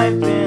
I've been.